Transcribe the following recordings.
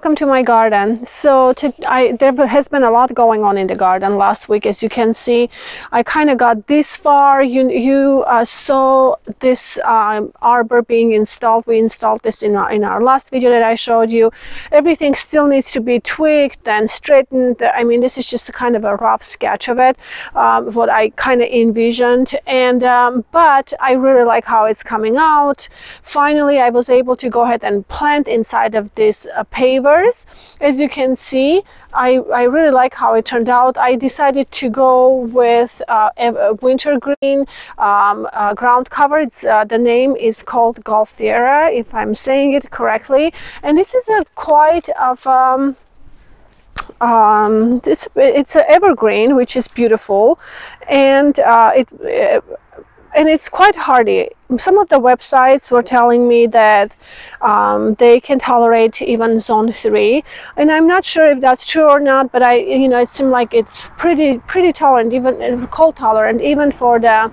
welcome to my garden. So to, I, there has been a lot going on in the garden last week, as you can see. I kind of got this far. You you uh, saw this um, arbor being installed. We installed this in our, in our last video that I showed you. Everything still needs to be tweaked and straightened. I mean, this is just a kind of a rough sketch of it, um, what I kind of envisioned. And um, but I really like how it's coming out. Finally, I was able to go ahead and plant inside of this uh, pavers. As you can see, I, I really like how it turned out. I decided to go with uh, a winter green um, uh, ground cover. Uh, the name is called Gaultheria, if I'm saying it correctly. And this is a quite of um, um, it's it's an evergreen, which is beautiful, and uh, it, it and it's quite hardy. Some of the websites were telling me that um, they can tolerate even zone three, and I'm not sure if that's true or not. But I, you know, it seemed like it's pretty pretty tolerant, even cold tolerant, even for the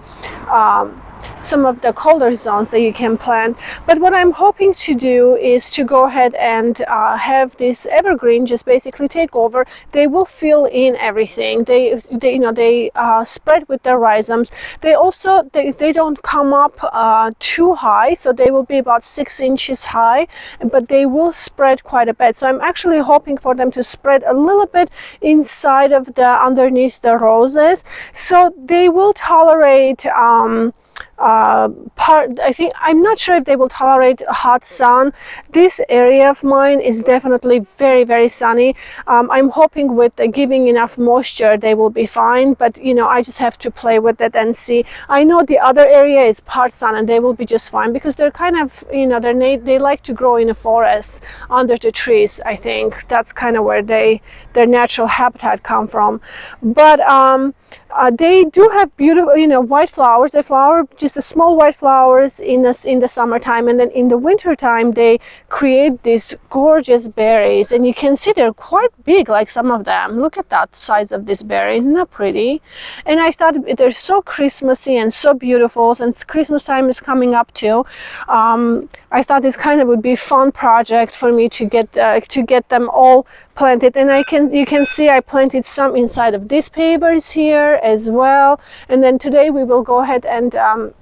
um, some of the colder zones that you can plant. But what I'm hoping to do is to go ahead and uh, have this evergreen just basically take over. They will fill in everything. They, they you know, they uh, spread with their rhizomes. They also they, they don't come up uh, too high, so they will be about six inches high, but they will spread quite a bit. So I'm actually hoping for them to spread a little bit inside of the underneath the roses, so they will tolerate. Um, uh, part I think I'm not sure if they will tolerate hot sun. This area of mine is definitely very very sunny. Um, I'm hoping with uh, giving enough moisture they will be fine but you know I just have to play with it and see. I know the other area is part sun and they will be just fine because they're kind of you know they're they like to grow in a forest under the trees I think. That's kind of where they their natural habitat come from. But um, uh, they do have beautiful, you know, white flowers. They flower just the small white flowers in the, in the summertime, and then in the wintertime they create these gorgeous berries. And you can see they're quite big, like some of them. Look at that size of this berry. Isn't that pretty? And I thought they're so Christmassy and so beautiful. Since Christmas time is coming up too, um, I thought this kind of would be a fun project for me to get uh, to get them all planted and I can you can see I planted some inside of these papers here as well. And then today we will go ahead and um,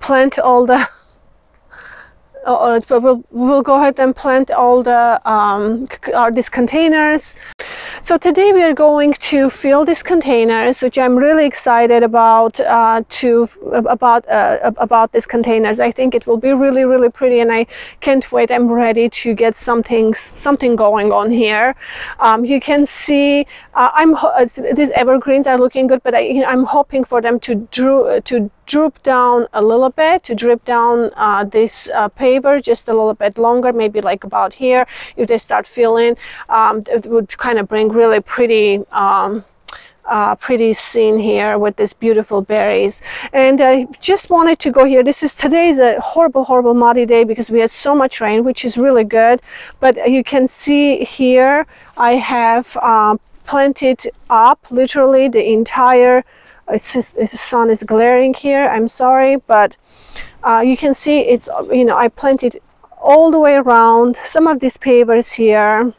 plant all the uh, we'll, we'll go ahead and plant all the um, uh, these containers so today we are going to fill these containers, which I'm really excited about uh, to about uh, about these containers. I think it will be really really pretty, and I can't wait. I'm ready to get something something going on here. Um, you can see uh, I'm these evergreens are looking good, but I, I'm hoping for them to drew to droop down a little bit to drip down uh, this uh, paper just a little bit longer maybe like about here if they start filling um, it would kind of bring really pretty um, uh, pretty scene here with these beautiful berries. And I just wanted to go here. This is today is a horrible horrible muddy day because we had so much rain which is really good. But you can see here I have uh, planted up literally the entire it's just, the sun is glaring here I'm sorry but uh, you can see it's you know I planted all the way around some of these pavers here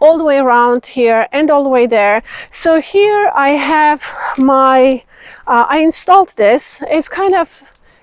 all the way around here and all the way there. So here I have my uh, I installed this. It's kind of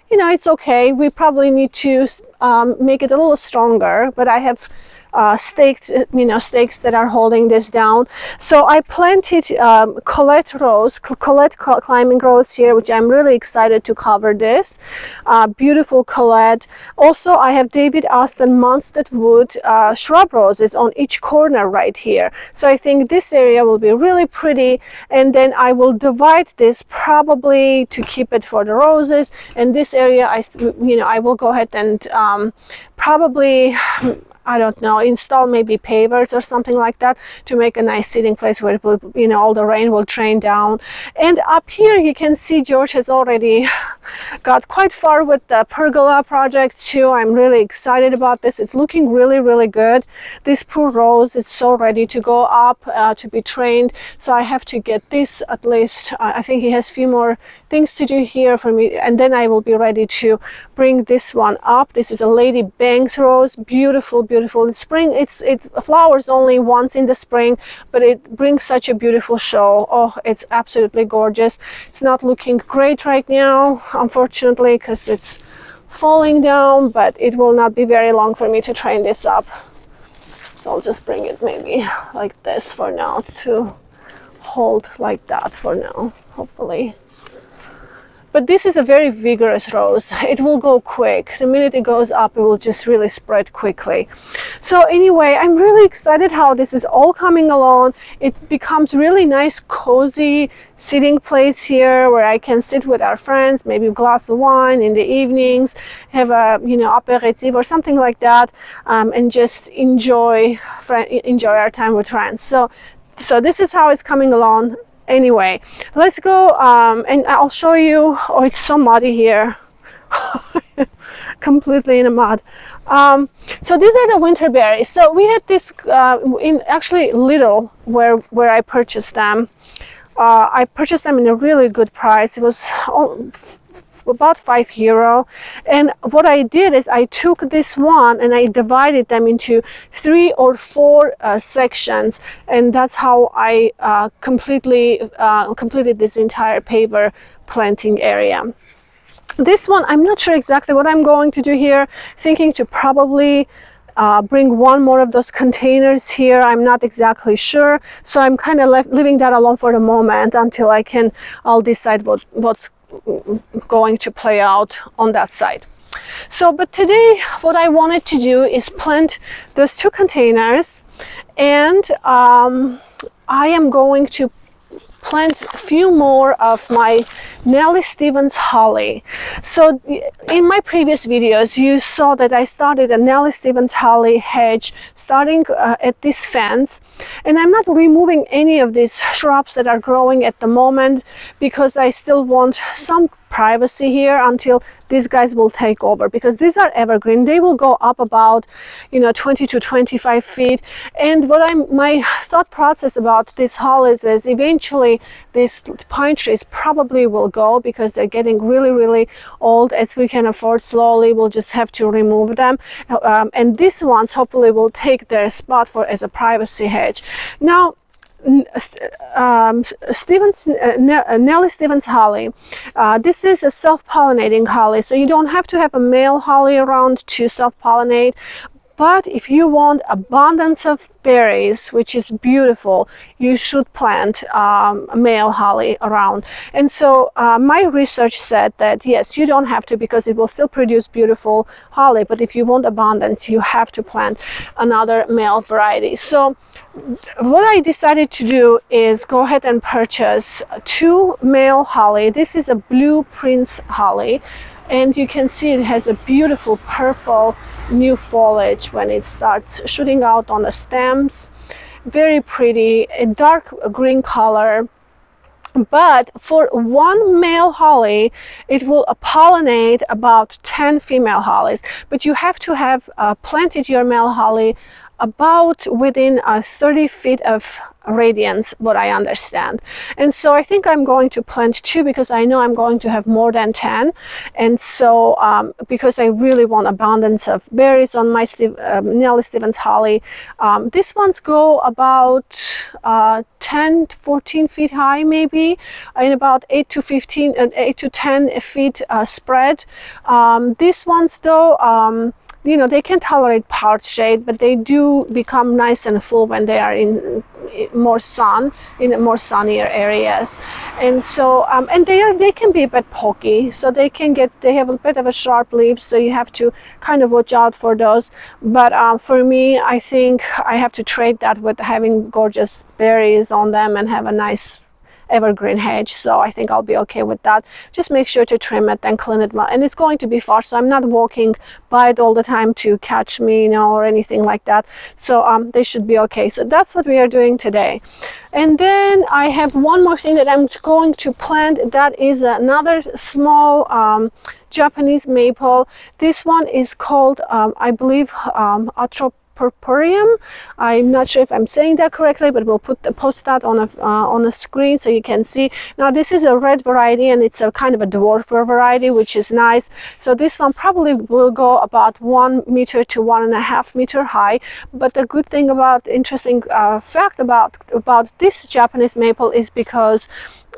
you know it's okay. We probably need to um, make it a little stronger but I have uh, staked, you know, stakes that are holding this down. So I planted um, Colette rose, climbing rose here, which I'm really excited to cover this. Uh, beautiful Colette. Also, I have David Austin Munstead Wood uh, shrub roses on each corner right here. So I think this area will be really pretty. And then I will divide this probably to keep it for the roses. And this area, I, you know, I will go ahead and um, probably I don't know, install maybe pavers or something like that to make a nice sitting place where will, you know all the rain will drain down. And up here you can see George has already got quite far with the pergola project too. I'm really excited about this. It's looking really really good. This poor rose is so ready to go up uh, to be trained. So I have to get this at least. I think he has a few more things to do here for me and then I will be ready to bring this one up. This is a Lady Banks rose, beautiful, beautiful in spring. It's it flowers only once in the spring, but it brings such a beautiful show. Oh, it's absolutely gorgeous. It's not looking great right now, unfortunately, because it's falling down, but it will not be very long for me to train this up. So I'll just bring it maybe like this for now to hold like that for now, hopefully. But this is a very vigorous rose. It will go quick. The minute it goes up, it will just really spread quickly. So anyway, I'm really excited how this is all coming along. It becomes really nice, cozy sitting place here where I can sit with our friends, maybe a glass of wine in the evenings, have a you know aperitif or something like that, um, and just enjoy enjoy our time with friends. So so this is how it's coming along anyway let's go um, and I'll show you oh it's so muddy here. Completely in the mud. Um, so these are the winter berries. So we had this uh, in actually little where where I purchased them. Uh, I purchased them in a really good price. It was oh, about five euro. And what I did is I took this one and I divided them into three or four uh, sections, and that's how I uh, completely uh, completed this entire paver planting area. This one, I'm not sure exactly what I'm going to do here, thinking to probably uh, bring one more of those containers here. I'm not exactly sure. So I'm kind of leaving that alone for the moment until I can, I'll decide what, what's going to play out on that side. So, but today what I wanted to do is plant those two containers and um, I am going to plant a few more of my Nellie Stevens holly. So in my previous videos, you saw that I started a Nellie Stevens holly hedge starting uh, at this fence. And I'm not removing any of these shrubs that are growing at the moment because I still want some privacy here until these guys will take over. Because these are evergreen. They will go up about you know 20 to 25 feet. And what i'm my thought process about this hollies is eventually these pine trees probably will go because they're getting really really old. As we can afford slowly we'll just have to remove them. Um, and these ones hopefully will take their spot for as a privacy hedge. Now um, Stevens, uh, uh, Nellie Stevens holly. Uh, this is a self-pollinating holly, so you don't have to have a male holly around to self-pollinate. But if you want abundance of berries, which is beautiful, you should plant um, male holly around. And so uh, my research said that yes, you don't have to because it will still produce beautiful holly. But if you want abundance, you have to plant another male variety. So what I decided to do is go ahead and purchase two male holly. This is a blue prince holly and you can see it has a beautiful purple new foliage when it starts shooting out on the stems. Very pretty a dark green color. But for one male holly it will pollinate about 10 female hollies. But you have to have uh, planted your male holly about within uh, 30 feet of radiance what I understand. And so I think I'm going to plant two because I know I'm going to have more than 10 and so um, because I really want abundance of berries on my Steve, um, Stevens holly. Um, these ones go about uh, 10 14 feet high maybe in about 8 to 15 uh, 8 to 10 feet uh, spread. Um, these ones though um, you know they can tolerate part shade but they do become nice and full when they are in more sun in more sunnier areas. And so um, and they are they can be a bit pokey so they can get they have a bit of a sharp leaf so you have to kind of watch out for those. But um, for me I think I have to trade that with having gorgeous berries on them and have a nice evergreen hedge so I think I'll be okay with that. Just make sure to trim it and clean it well. And it's going to be far so I'm not walking by it all the time to catch me you know or anything like that. So um, they should be okay. So that's what we are doing today. And then I have one more thing that I'm going to plant. That is another small um, Japanese maple. This one is called um, I believe um, purpureum. I'm not sure if I'm saying that correctly, but we'll put the, post that on a uh, on the screen so you can see. Now this is a red variety and it's a kind of a dwarf variety, which is nice. So this one probably will go about one meter to one and a half meter high. But the good thing about interesting uh, fact about about this Japanese maple is because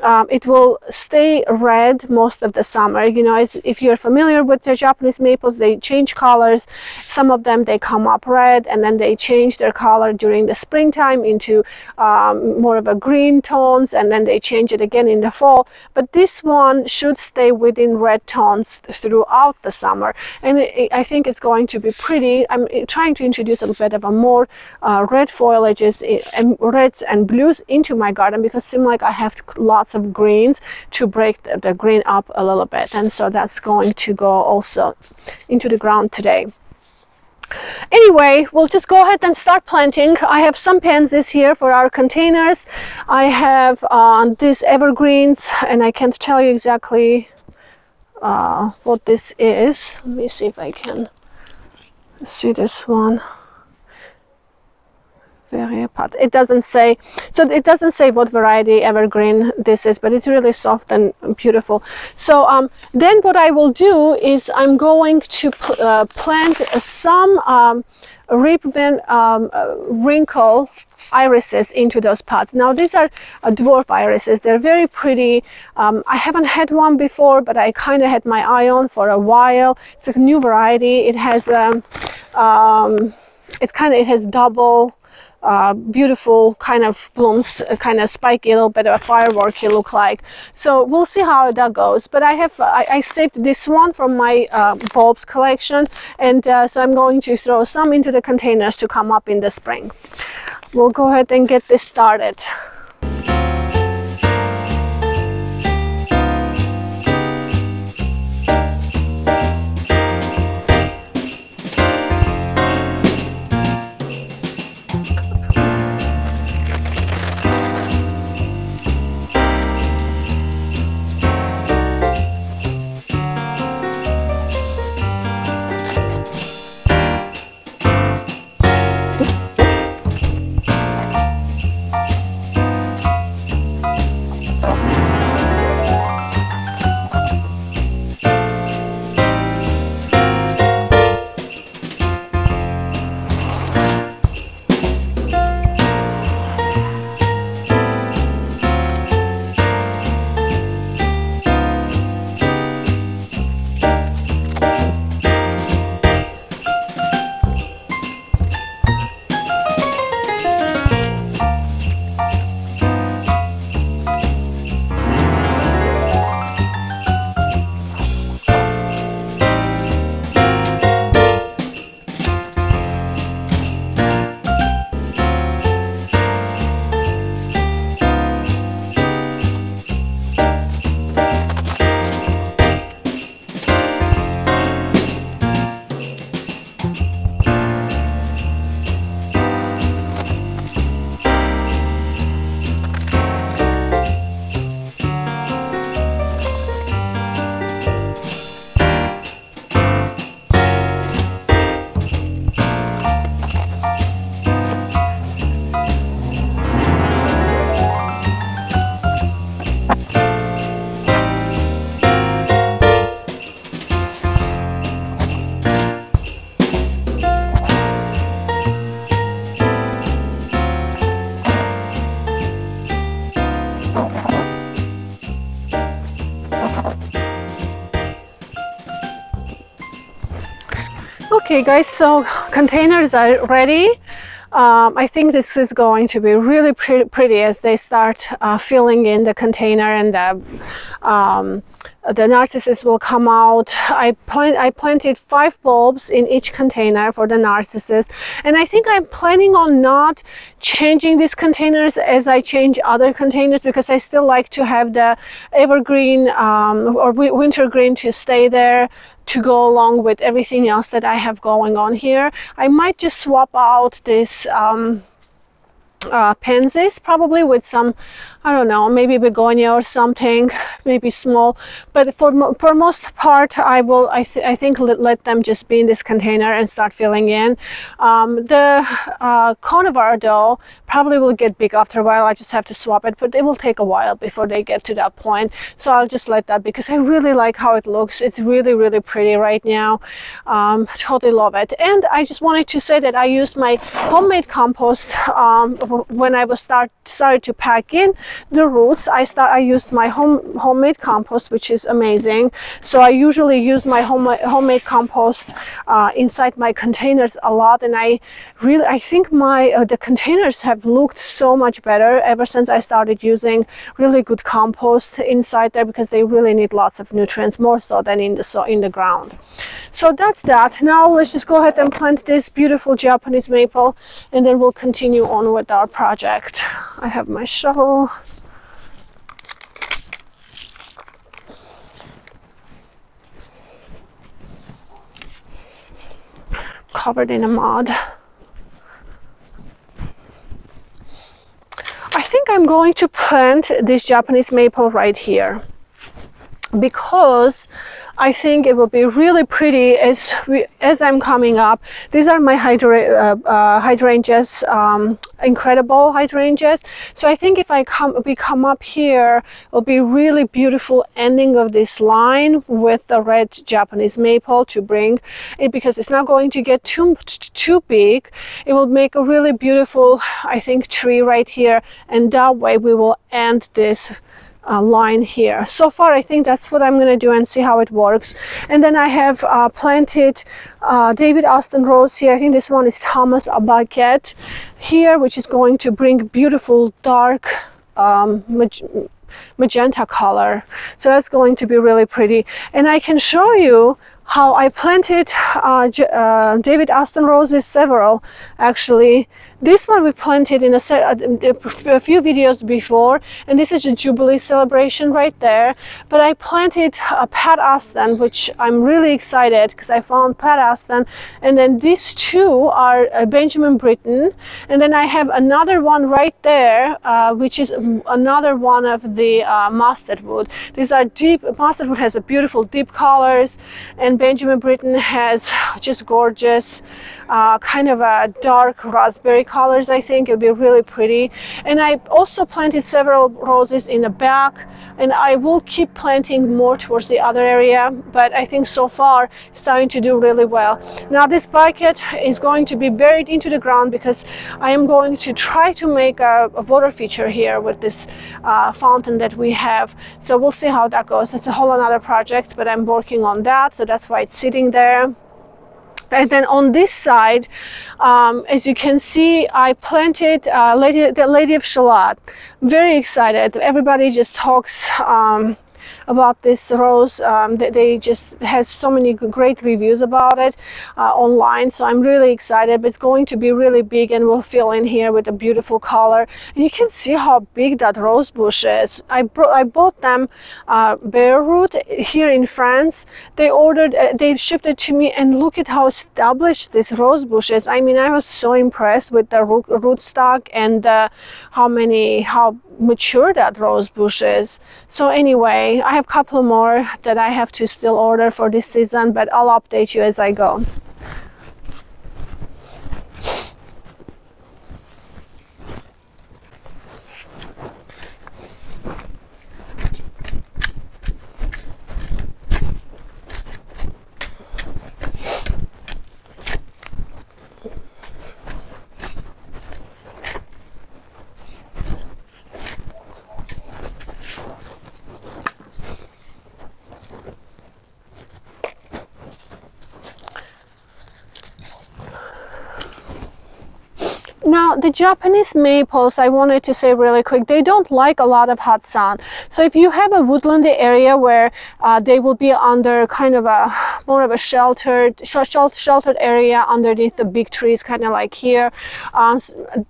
um, it will stay red most of the summer. You know, if you're familiar with the Japanese maples, they change colors. Some of them they come up red and then they change their color during the springtime into um, more of a green tones and then they change it again in the fall. But this one should stay within red tones throughout the summer, and it, I think it's going to be pretty. I'm trying to introduce a little bit of a more uh, red foliages eh, and reds and blues into my garden because it seems like I have lots lots of greens to break the, the green up a little bit and so that's going to go also into the ground today anyway we'll just go ahead and start planting. I have some pansies here for our containers. I have uh, these evergreens and I can't tell you exactly uh, what this is. Let me see if I can see this one It doesn't say, so it doesn't say what variety evergreen this is, but it's really soft and beautiful. So um, then what I will do is I'm going to uh, plant some um, ribbon um, uh, wrinkle irises into those pots. Now these are uh, dwarf irises. They're very pretty. Um, I haven't had one before, but I kind of had my eye on for a while. It's a new variety. It has um, um, it's kind of it has double uh, beautiful kind of blooms, uh, kind of spiky, a little bit of a firework you look like. So we'll see how that goes. But I have I, I saved this one from my uh, bulbs collection, and uh, so I'm going to throw some into the containers to come up in the spring. We'll go ahead and get this started. Okay guys, so containers are ready. Um, I think this is going to be really pretty, pretty as they start uh, filling in the container and the, um, the narcissus will come out. I, plant, I planted five bulbs in each container for the narcissus and I think I'm planning on not changing these containers as I change other containers because I still like to have the evergreen um, or wintergreen to stay there to go along with everything else that I have going on here. I might just swap out this um, uh, pansies probably with some I don't know maybe begonia or something maybe small. But for for most part I will I, th I think let, let, them just be in this container and start filling in. Um, the uh, conifera though probably will get big after a while. I just have to swap it but it will take a while before they get to that point. So I'll just let that because I really like how it looks. It's really really pretty right now. Um, totally love it. And I just wanted to say that I used my homemade compost um, when I was start started to pack in the roots, I start I used my home homemade compost, which is amazing. So I usually use my home, homemade compost uh, inside my containers a lot, and I really I think my uh, the containers have looked so much better ever since I started using really good compost inside there because they really need lots of nutrients more so than in the so in the ground. So that's that. Now let's just go ahead and plant this beautiful Japanese maple, and then we'll continue on with our project. I have my shovel. Covered in a mud. I think I'm going to plant this Japanese maple right here because I think it will be really pretty as we, as I'm coming up. These are my hydra, uh, uh, hydrangeas, um, incredible hydrangeas. So I think if I come we come up here, it'll be really beautiful ending of this line with the red Japanese maple to bring it because it's not going to get too too big. It will make a really beautiful, I think, tree right here, and that way we will end this uh, line here. So far, I think that's what I'm going to do and see how it works. And then I have uh, planted uh, David Austin Rose here. I think this one is Thomas à Becket here, which is going to bring beautiful dark um, mag magenta color. So that's going to be really pretty. And I can show you how I planted uh, uh, David Austin roses several actually this one we planted in a, a, few videos before, and this is a Jubilee celebration right there. But I planted a Pat Austin, which I'm really excited because I found Pat Austin. And then these two are uh, Benjamin Britten. And then I have another one right there, uh, which is another one of the uh, mustard wood. These are deep, mustard wood has a beautiful deep colors, and Benjamin Britten has just gorgeous uh, kind of a dark raspberry colors I think. It'll be really pretty. And I also planted several roses in the back and I will keep planting more towards the other area but I think so far it's starting to do really well. Now this bucket is going to be buried into the ground because I am going to try to make a, a water feature here with this uh, fountain that we have. So we'll see how that goes. It's a whole another project but I'm working on that so that's why it's sitting there and then on this side, um, as you can see, I planted uh, Lady, the Lady of Shalott. Very excited. Everybody just talks um, about this rose. Um, they, they, just has so many great reviews about it uh, online. So I'm really excited. But it's going to be really big and will fill in here with a beautiful color. And you can see how big that rose bush is. I, I bought them uh, bare root here in France. They ordered, uh, they shipped it to me and look at how established this rose bush is. I mean, I was so impressed with the root, rootstock and uh, how many, how mature that rose bush is. So anyway, I have a couple more that I have to still order for this season, but I'll update you as I go. Now, the Japanese maples, I wanted to say really quick, they don't like a lot of hot sun. So if you have a woodlandy area where uh, they will be under kind of a more of a sheltered sheltered area underneath the big trees, kind of like here, uh,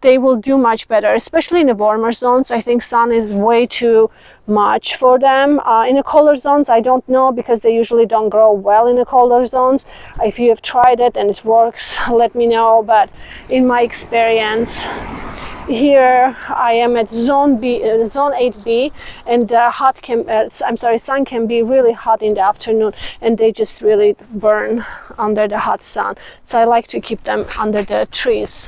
they will do much better, especially in the warmer zones. I think sun is way too much for them. Uh, in the colder zones, I don't know because they usually don't grow well in the colder zones. If you have tried it and it works, let me know. But in my experience, here I am at zone B, uh, zone 8B, and uh, hot can, uh, I'm sorry, sun can be really hot in the afternoon, and they just really burn under the hot sun. So I like to keep them under the trees.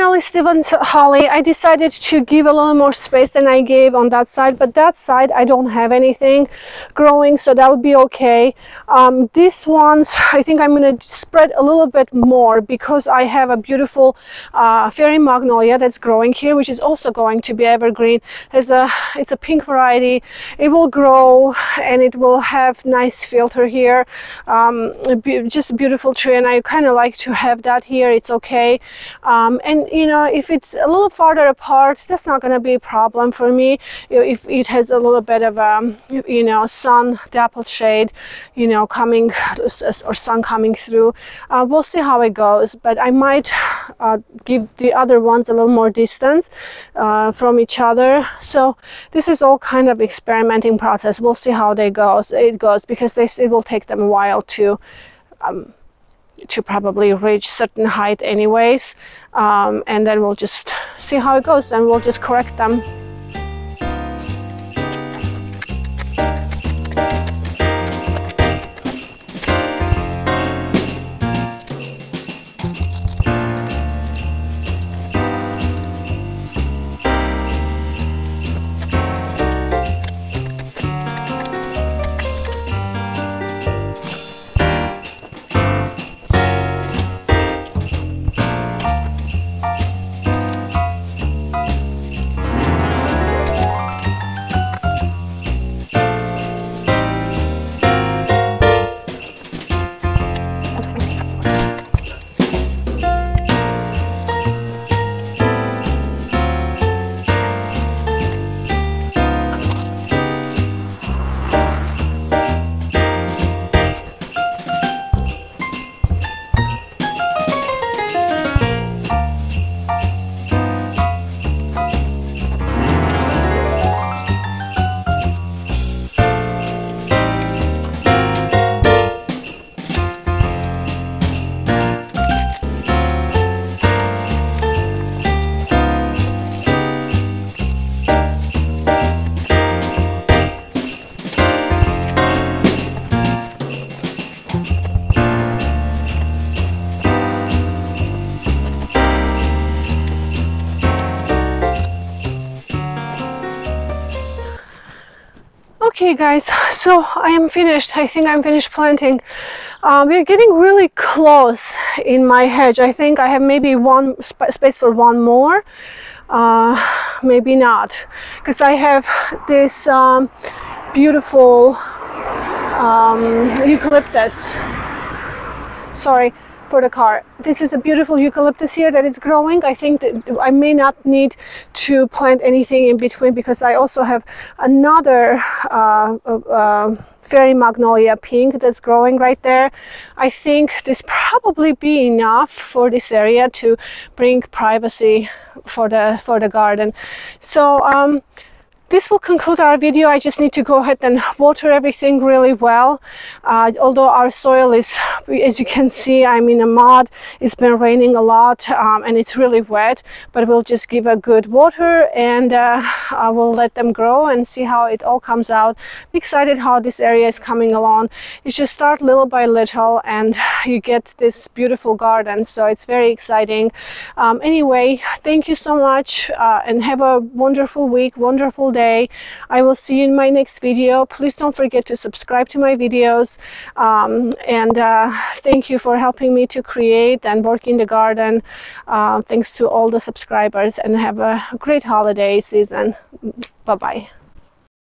Nellie Stevens holly, I decided to give a little more space than I gave on that side, but that side I don't have anything growing, so that would be okay. Um, these ones, I think I'm going to spread a little bit more because I have a beautiful uh, fairy magnolia that's growing here, which is also going to be evergreen. It's a, it's a pink variety. It will grow and it will have nice filter here. Um, just a beautiful tree, and I kind of like to have that here. It's okay. Um, and you know, if it's a little farther apart, that's not going to be a problem for me. If it has a little bit of um, you know sun dappled shade, you know, coming or sun coming through, uh, we'll see how it goes. But I might uh, give the other ones a little more distance uh, from each other. So this is all kind of experimenting process. We'll see how they goes. It goes because they it will take them a while to. Um, to probably reach certain height anyways. Um, and then we'll just see how it goes and we'll just correct them okay guys so I am finished. I think I'm finished planting. Uh, we're getting really close in my hedge. I think I have maybe one sp space for one more. Uh, maybe not because I have this um, beautiful um, eucalyptus. Sorry for the car. This is a beautiful eucalyptus here that is growing. I think that I may not need to plant anything in between because I also have another uh, uh, fairy magnolia pink that's growing right there. I think this probably be enough for this area to bring privacy for the for the garden. So um, this will conclude our video. I just need to go ahead and water everything really well. Uh, although our soil is, as you can see, I'm in a mud. It's been raining a lot um, and it's really wet, but we'll just give a good water and uh, I will let them grow and see how it all comes out. I'm excited how this area is coming along. You just start little by little and you get this beautiful garden. So it's very exciting. Um, anyway, thank you so much uh, and have a wonderful week, wonderful day today. I will see you in my next video. Please don't forget to subscribe to my videos. Um, and uh, thank you for helping me to create and work in the garden. Uh, thanks to all the subscribers and have a great holiday season. Bye-bye.